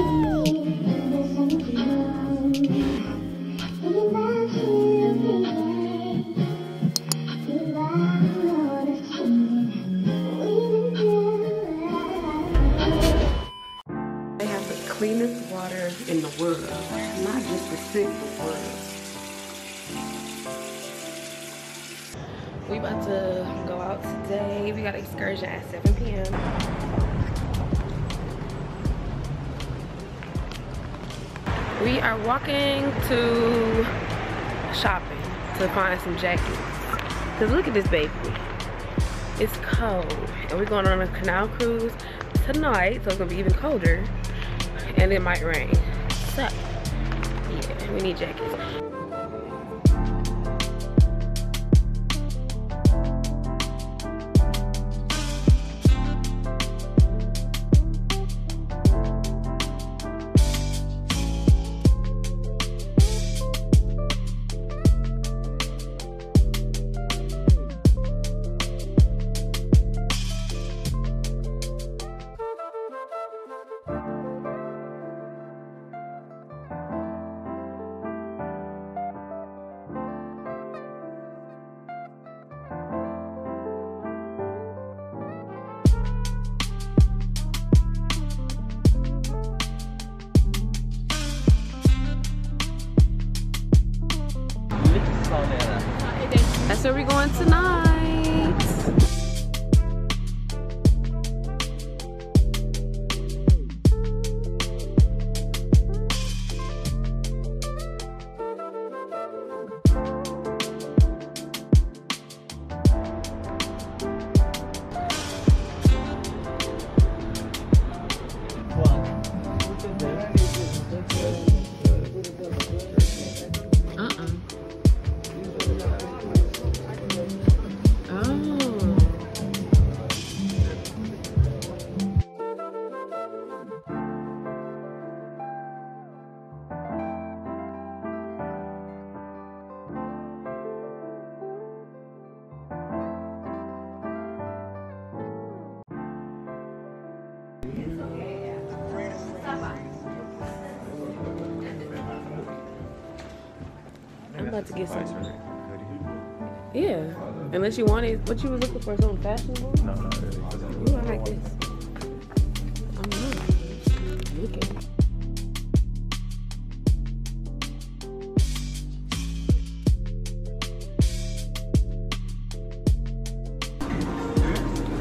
They have the cleanest water in the world, not just the simple world. We about to go out today. We got an excursion at 7 p.m. We are walking to shopping to find some jackets. Cause look at this baby. It's cold. And we're going on a canal cruise tonight, so it's gonna be even colder. And it might rain. So, yeah, we need jackets. I'm to get some. Yeah. Unless you wanted what you were looking for, something fashionable. No, no, You want like this? I don't know. Look at it.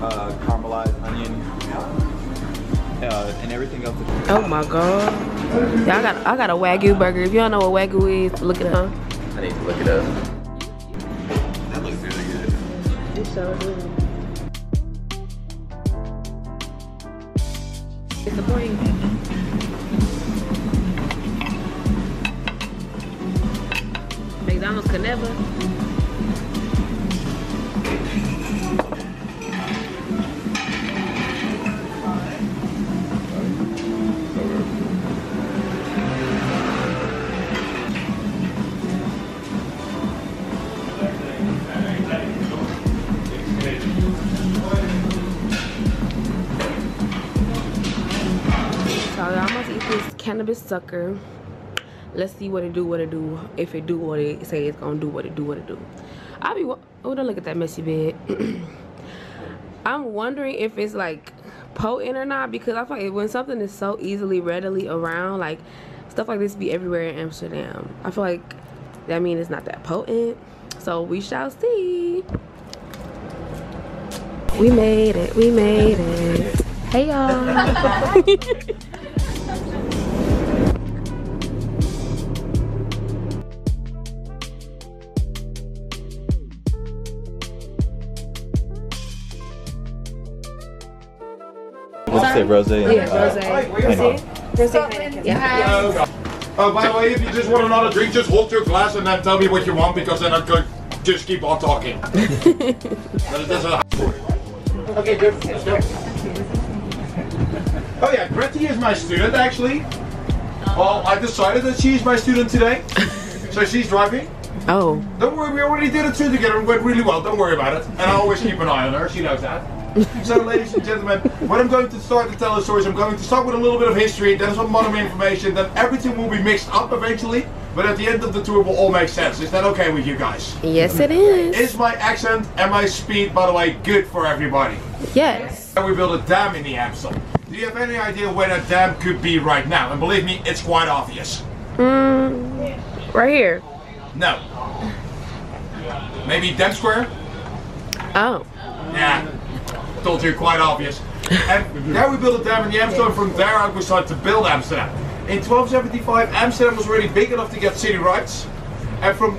uh, caramelized onion, uh, and everything else. Oh my god. Yeah, I got I got a wagyu burger. If you don't know what wagyu is, look it up. I need to look it up. That looks really good. It so good. It's the point. McDonald's could never. Cannabis sucker. Let's see what it do, what it do. If it do what it say it's gonna do, what it do, what it do. I'll be. Oh, don't look at that messy bed. I'm wondering if it's like potent or not because I feel like when something is so easily readily around, like stuff like this be everywhere in Amsterdam. I feel like that means it's not that potent. So we shall see. We made it. We made it. Hey y'all. Let's say rose. and, Yeah, uh, rose. Rose? Rose. Yeah. Oh, by the way, if you just want another drink, just hold your glass and then tell me what you want because then I could just keep on talking. That is- that's a- okay, good. Let's go. Oh yeah, Gretty is my student actually. Well, I decided that she's my student today, so she's driving. Oh. Don't worry, we already did it two together. It went really well. Don't worry about it. And I always keep an eye on her. She knows that. so, ladies and gentlemen, when I'm going to start to tell the stories, I'm going to start with a little bit of history, then some modern information, then everything will be mixed up eventually. But at the end of the tour, it will all make sense. Is that okay with you guys? Yes, it is. Is my accent and my speed, by the way, good for everybody? Yes. And we built a dam in the Amstel. Do you have any idea where that dam could be right now? And believe me, it's quite obvious. Mm, right here. No. Maybe Dam Square? Oh. Yeah. Told you, quite obvious. and there we built a dam in the Amstel, and from there out we started to build Amsterdam. In 1275, Amsterdam was already big enough to get city rights. And from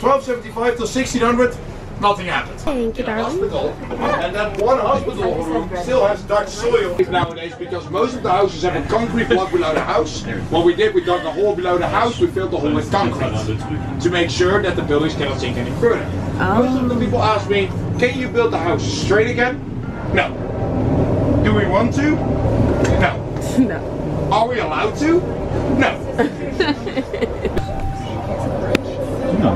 1275 to 1600, nothing happened. Thank you, darling. Hospital, and that one hospital room still has Dutch soil nowadays because most of the houses have a concrete block below the house. What we did, we dug a hole below the house, we filled the hole with concrete to make sure that the buildings cannot sink any further. Oh. Most of the people ask me, can you build the house straight again? No. Do we want to? No. No. Are we allowed to? No. No,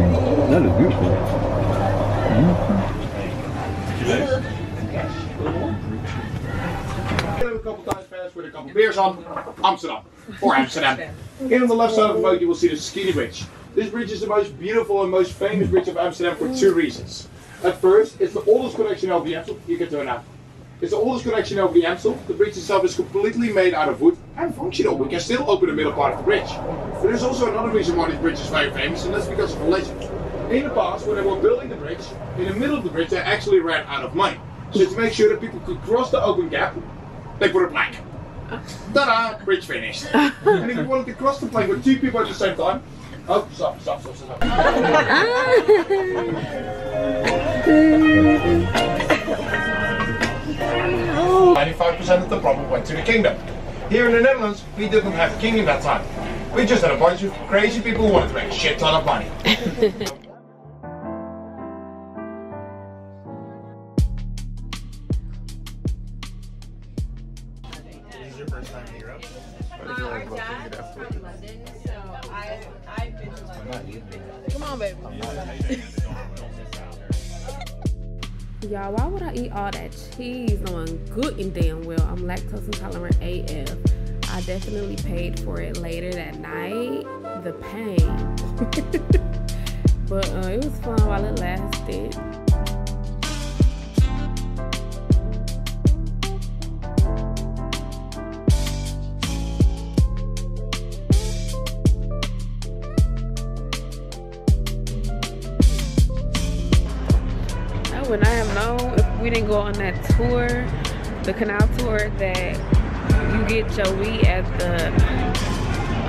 that is beautiful. a couple times fast with a couple beers on Amsterdam or Amsterdam. Here on the left side of the boat you will see the Skinny Bridge. This bridge is the most beautiful and most famous bridge of Amsterdam for two reasons. At first, it's the oldest connection of the Amstel. You can turn out. It's the all this connection over the Amstel, the bridge itself is completely made out of wood and functional. We can still open the middle part of the bridge. But there's also another reason why this bridge is very famous, and that's because of a legend. In the past, when they were building the bridge, in the middle of the bridge, they actually ran out of money. So to make sure that people could cross the open gap, they put a plank. Ta-da! Bridge finished. and if you wanted to cross the plank with two people at the same time, oh, stop, stop, stop, stop. stop. 95% of the profit went to the kingdom. Here in the Netherlands, we didn't have a king in that time. We just had a bunch of crazy people who wanted to make a shit ton of money. Y'all, why would I eat all that cheese knowing good and damn well I'm lactose intolerant AF? I definitely paid for it later that night. The pain. but uh, it was fun while it lasted. Go on that tour, the canal tour, that you get your weed at the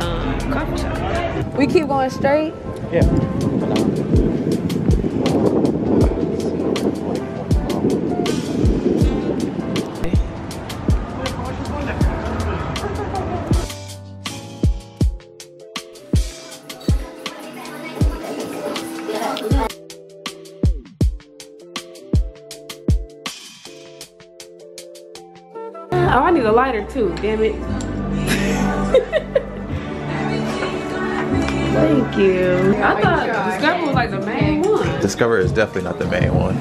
um, coffee shop. We keep going straight. Yeah. Oh, I need a lighter too. Damn it. Thank you. I thought Discover was like the main one. Discover is definitely not the main one.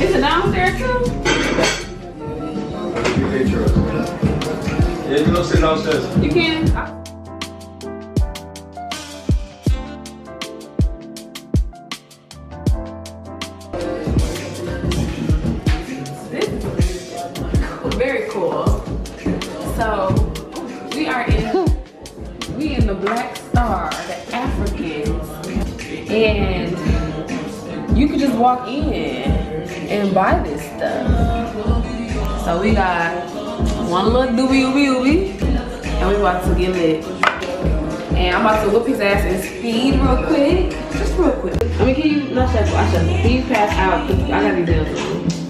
Is it downstairs too? You don't sit downstairs. You can. Uh, Very cool. So we are in we in the Black Star, the Africans, and you can just walk in and buy this stuff. So we got one little doobie ooby ooby, and we about to get lit. And I'm about to whip his ass in speed real quick. Just real quick. I mean, can you, not shuffle, I shuffle. Can you pass out? I gotta be done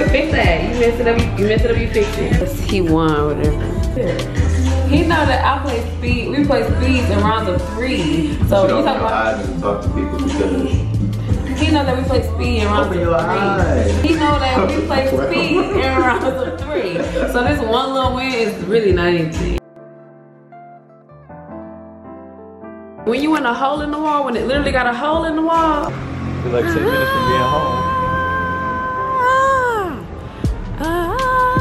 But fix that. You messed it up. You messed it up. You fix it. He won. Whatever. He know that I play speed. We play speeds in rounds of three. So you talk about. and talk to people because He know that we play speed in rounds Open of three. eyes. He know that we play speed in rounds of three. So this one little win is really not anything. When you in a hole in the wall, when it literally got a hole in the wall. You're like 10 minutes from being home.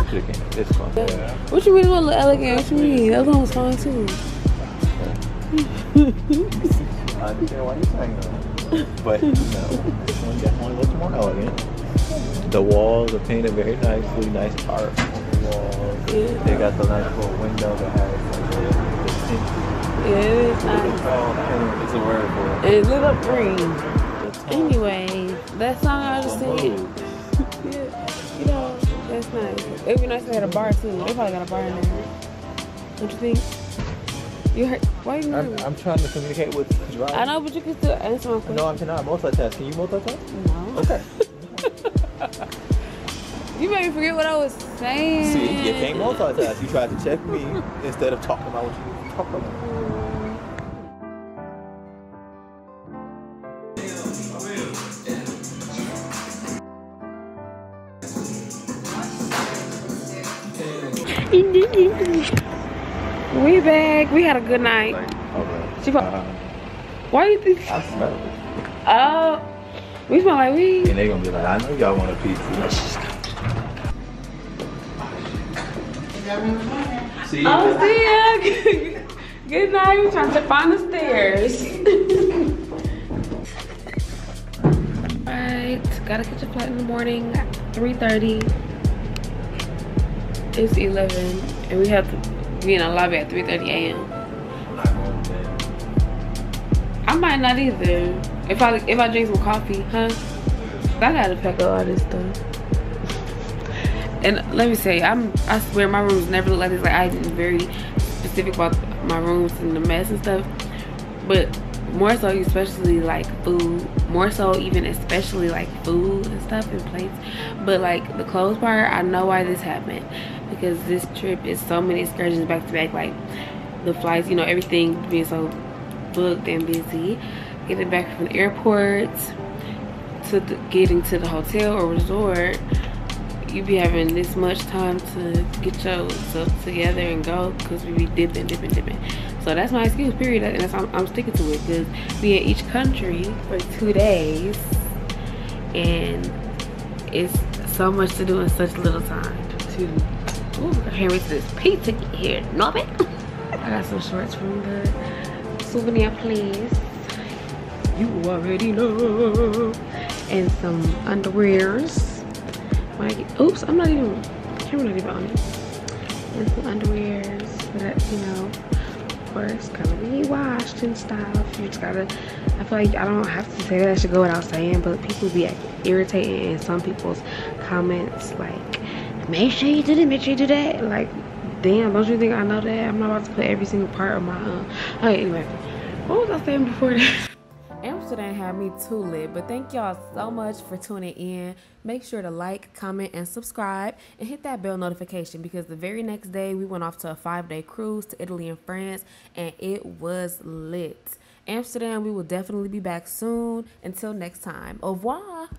Ah. Should've came this one. Yeah. What you mean, a little elegant? What you mean? That one was fine too. I understand why you're saying that. But, you know, this one definitely looks more elegant. The walls are painted very nicely, nice art on the walls. Yeah. They got the nice little window that has like the, the. Yeah, it's nice. Oh, it's a word for it. It lit up green. Anyway, that song I just said. yeah, you know, nice. It'd be nice if they had a bar too. They probably got a bar in there. What you think? You heard? Why are you? I'm, I'm trying to communicate with driving. I know, but you can still answer my question. No, I cannot multitask. Can you multitask? No. Okay. You made me forget what I was saying. See, you can't multitask. You tried to check me instead of talking about what you need to talk about. We. We had a good night. Okay. She pro- Uh, Why you think? I smell it. Oh, we smell like weed. And they're gonna be like, I know y'all want a pizza. See? Oh, see ya. Good night. We trying to find the stairs. Alright, gotta catch a flight in the morning. 3.30. It's 11, and we have to be in the lobby at 3.30 a.m. I might not either. If I if I drink some coffee, huh? I gotta pack up all this stuff. And let me say, I'm I swear my rooms never look like this. Like I'm very specific about my rooms and the mess and stuff. But more so, especially like food. More so, even especially like food and stuff and plates. But like the clothes part, I know why this happened because this trip is so many excursions back to back. Like the flights, you know, everything being so booked and busy. Getting back from the airport to the, getting to the hotel or resort you be having this much time to get yourself together and go because we be dipping, dipping, dipping. So that's my excuse, period. And that's, I'm, I'm sticking to it because we in each country for two days and it's so much to do in such little time. To, ooh, I can't wait this pizza get here. No, I got some shorts from the souvenir place. You already know. And some underwears. Get, oops, I'm not even, camera not even on it. And some underwears that, you know, of course, gotta be washed and stuff. You just gotta, I feel like I don't have to say that, I should go without saying, but people be irritating in some people's comments, like, make sure you do this, make sure you do that. Like, damn, don't you think I know that? I'm not about to put every single part of my, uh, okay, anyway. What was I saying before that? Amsterdam had me too lit, but thank y'all so much for tuning in. Make sure to like, comment, and subscribe, and hit that bell notification because the very next day we went off to a five day cruise to Italy and France, and it was lit. Amsterdam, we will definitely be back soon. Until next time, au revoir.